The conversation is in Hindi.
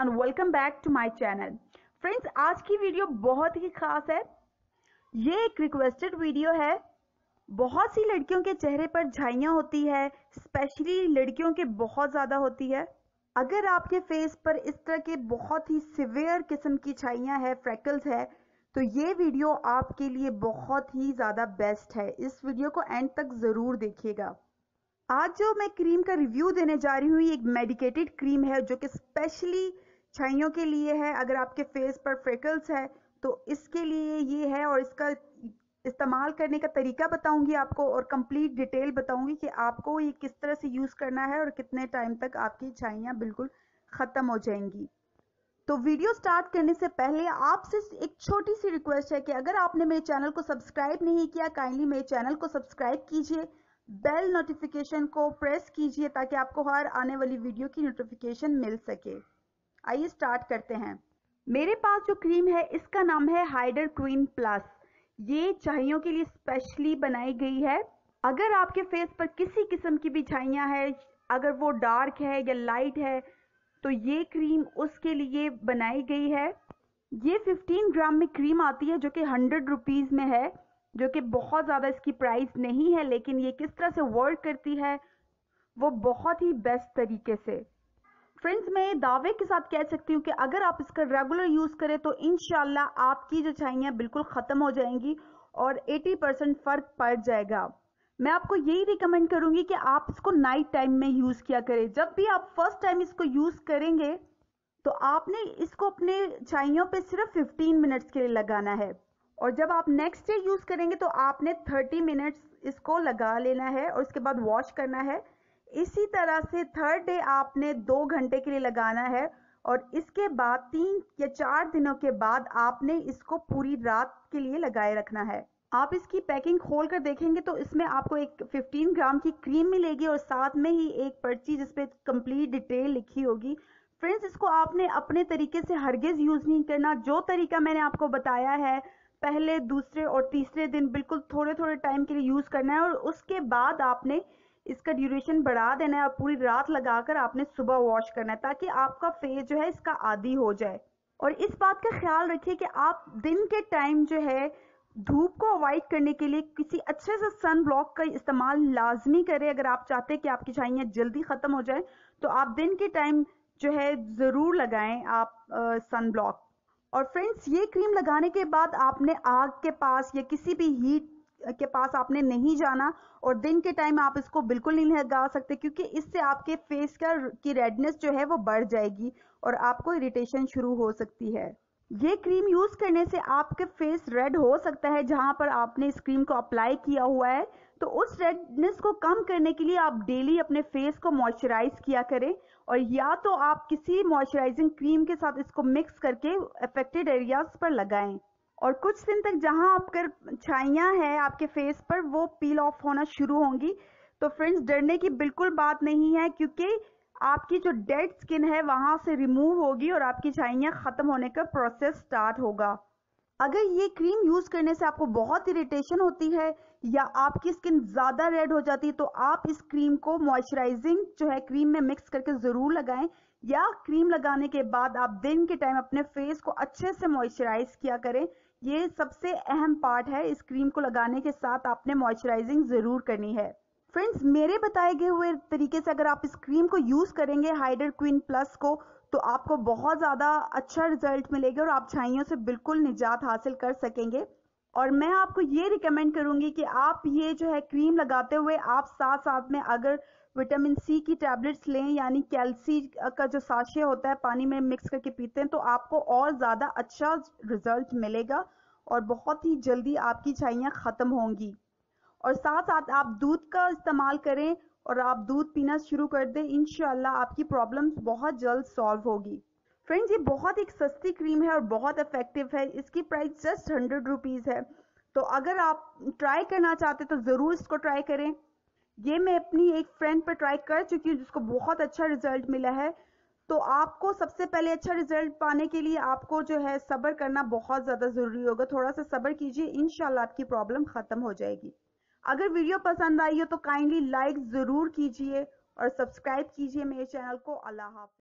And welcome back to my channel friends आज की वीडियो बहुत ही खास है। ये एक रिक्वेस्टेड वीडियो है। बहुत सी लड़कियों के चेहरे पर झाइयाँ होती है स्पेशली लड़कियों के बहुत ज़्यादा होती है। अगर आपके फेस पर इस तरह के बहुत ही सिवियर किस्म की छाइयाँ है फ्रैकल्स है तो ये वीडियो आपके लिए बहुत ही ज़्यादा बेस्ट है। इस वीडियो को एंड तक ज़रूर देखिएगा। आज जो मैं क्रीम का रिव्यू देने जा रही हूँ एक मेडिकेटेड क्रीम है, जो कि स्पेशली छाइयों के लिए है, अगर आपके फेस पर फ्रेकल्स है तो इसके लिए ये है और इसका इस्तेमाल करने का तरीका बताऊँगी आपको और कंप्लीट डिटेल बताऊँगी कि आपको ये किस तरह से यूज़ करना है और कितने टाइम तक आपकी छाइयाँ बिल्कुल ख़त्म हो जाएँगी। तो वीडियो स्टार्ट करने से पहले आपसे एक छोटी सी रिक्वेस्ट है कि अगर आपने मेरे चैनल को सब्सक्राइब नहीं किया काइंडली मेरे चैनल को सब्सक्राइब कीजिए बेल नोटिफिकेशन को प्रेस कीजिए ताकि आपको हर आने वाली वीडियो की नोटिफिकेशन मिल सके। आइए स्टार्ट करते हैं। मेरे पास जो क्रीम है, इसका नाम है हाइडर क्वीन प्लस ये छाइयों के लिए स्पेशली बनाई गई है। अगर आपके फेस पर किसी किस्म की भी छाइयाँ है, अगर वो डार्क है या लाइट है तो ये क्रीम उसके लिए बनाई गई है। ये 15 ग्राम में क्रीम आती है, जो कि हंड्रेड रुपीज़ में है, जो कि बहुत ज़्यादा इसकी प्राइस नहीं है, लेकिन ये किस तरह से वर्क करती है, वो बहुत ही बेस्ट तरीके से। फ्रेंड्स मैं दावे के साथ कह सकती हूँ कि अगर आप इसका रेगुलर यूज़ करें तो इनशाला आपकी जो छाइयाँ बिल्कुल ख़त्म हो जाएँगी और 80 परसेंट फ़र्क पड़ जाएगा। मैं आपको यही रिकमेंड करूँगी कि आप इसको नाइट टाइम में यूज़ किया करें। जब भी आप फ़र्स्ट टाइम इसको यूज़ करेंगे तो आपने इसको अपने छाइयों पे सिर्फ़ 15 मिनट्स के लिए लगाना है। और जब आप नेक्स्ट डे यूज़ करेंगे तो आपने 30 मिनट्स इसको लगा लेना है और उसके बाद वॉश करना है। इसी तरह से थर्ड डे आपने दो घंटे के लिए लगाना है और इसके बाद तीन या चार दिनों के बाद आपने इसको पूरी रात के लिए लगाए रखना है। आप इसकी पैकिंग खोल कर देखेंगे तो इसमें आपको एक 15 ग्राम की क्रीम मिलेगी और साथ में ही एक पर्ची जिसपे कंप्लीट डिटेल लिखी होगी। फ्रेंड्स इसको आपने अपने तरीके से हरगिज यूज़ नहीं करना। जो तरीका मैंने आपको बताया है, पहले, दूसरे और तीसरे दिन बिल्कुल थोड़े थोड़े टाइम के लिए यूज़ करना है और उसके बाद आपने इसका ड्यूरेशन बढ़ा देना है और पूरी रात लगाकर आपने सुबह वॉश करना है ताकि आपका फेस जो है इसका आदि हो जाए। और इस बात का ख्याल रखिए कि आप दिन के टाइम जो है, धूप को अवॉइड करने के लिए किसी अच्छे से सन ब्लॉक का इस्तेमाल लाजमी करें। अगर आप चाहते हैं कि आपकी छाइयाँ जल्दी ख़त्म हो जाए तो आप दिन के टाइम जो है ज़रूर लगाएँ आप सन ब्लॉक और फ्रेंड्स ये क्रीम लगाने के बाद आपने आग के पास या किसी भी हीट के पास आपने नहीं जाना और दिन के टाइम आप इसको बिल्कुल नहीं लगा सकते क्योंकि इससे आपके फेस का की रेडनेस जो है वो बढ़ जाएगी और आपको इरिटेशन शुरू हो सकती है। ये क्रीम यूज़ करने से आपके फेस रेड हो सकता है जहाँ पर आपने इस क्रीम को अप्लाई किया हुआ है। तो उस रेडनेस को कम करने के लिए आप डेली अपने फेस को मॉइस्चराइज किया करें और या तो आप किसी मॉइस्चराइजिंग क्रीम के साथ इसको मिक्स करके अफेक्टेड एरियाज़ पर लगाएँ। और कुछ दिन तक जहाँ आपकर छाइयाँ हैं, आपके फेस पर, वो पील ऑफ़ होना शुरू होंगी। तो फ्रेंड्स डरने की बिल्कुल बात नहीं है, क्योंकि आपकी जो डेड स्किन है, वहाँ से रिमूव होगी और आपकी छाइयाँ खत्म होने का प्रोसेस स्टार्ट होगा। अगर ये क्रीम यूज़ करने से आपको बहुत इरिटेशन होती है, या आपकी स्किन ज़्यादा रेड हो जाती है तो आप इस क्रीम को मॉइस्चराइजिंग जो है क्रीम में मिक्स करके ज़रूर लगाएँ, या क्रीम लगाने के बाद आप दिन के टाइम अपने फेस को अच्छे से मॉइस्चराइज किया करें ये सबसे अहम पार्ट है। इस क्रीम को लगाने के साथ आपने मॉइस्चराइजिंग ज़रूर करनी है। फ्रेंड्स, मेरे बताए गए हुए तरीके से अगर आप इस क्रीम को यूज़ करेंगे, हाइडर क्वीन प्लस को तो आपको बहुत ज़्यादा अच्छा रिज़ल्ट मिलेगा और आप छाइयों से बिल्कुल निजात हासिल कर सकेंगे। और मैं आपको ये रिकमेंड करूँगी कि आप ये जो है क्रीम लगाते हुए आप साथ साथ में अगर विटामिन सी की टैबलेट्स लें, यानी कैल्सी का जो साशे होता है, पानी में मिक्स करके पीते हैं तो आपको और ज़्यादा अच्छा रिज़ल्ट मिलेगा। और बहुत ही जल्दी आपकी छाइयाँ ख़त्म होंगी। और साथ साथ आप दूध का इस्तेमाल करें और आप दूध पीना शुरू कर दें इनशाला आपकी प्रॉब्लम्स बहुत जल्द सॉल्व होगी। फ्रेंड्स, ये बहुत एक सस्ती क्रीम है और बहुत इफ़ेक्टिव है। इसकी प्राइस जस्ट हंड्रेड रुपीज़ है। तो अगर आप ट्राई करना चाहते तो ज़रूर इसको ट्राई करें। ये मैं अपनी एक फ्रेंड पर ट्राई कर चुकी हूँ, जिसको बहुत अच्छा रिज़ल्ट मिला है। तो आपको सबसे पहले अच्छा रिज़ल्ट पाने के लिए आपको जो है सबर करना बहुत ज़्यादा ज़रूरी होगा। थोड़ा सा सबर कीजिए इनशाला आपकी प्रॉब्लम ख़त्म हो जाएगी। अगर वीडियो पसंद आई हो तो काइंडली लाइक ज़रूर कीजिए और सब्सक्राइब कीजिए मेरे चैनल को। अल्लाह हाफिज।